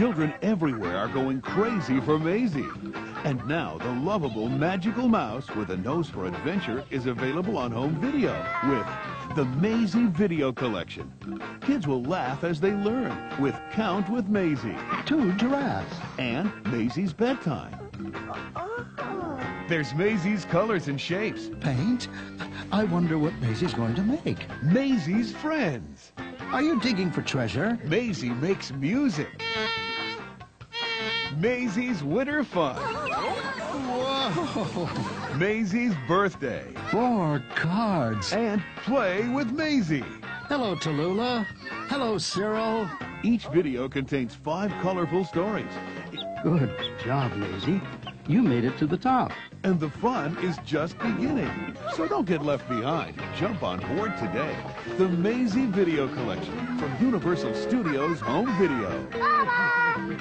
Children everywhere are going crazy for Maisy. And now the lovable magical mouse with a nose for adventure is available on home video with the Maisy Video Collection. Kids will laugh as they learn with Count with Maisy Two giraffes. and Maisy's Bedtime. There's Maisy's colors and shapes, Paint? I wonder what Maisy's going to make. Maisy's Friends. Are you digging for treasure? Maisy makes music. Maisy's Winter Fun. Whoa! Maisy's Birthday. Four cards. And Play with Maisy. Hello, Tallulah. Hello, Cyril. Each video contains five colorful stories. Good job, Maisy. You made it to the top. And the fun is just beginning. So don't get left behind. Jump on board today. The Maisy Video Collection from Universal Studios Home Video. Baba!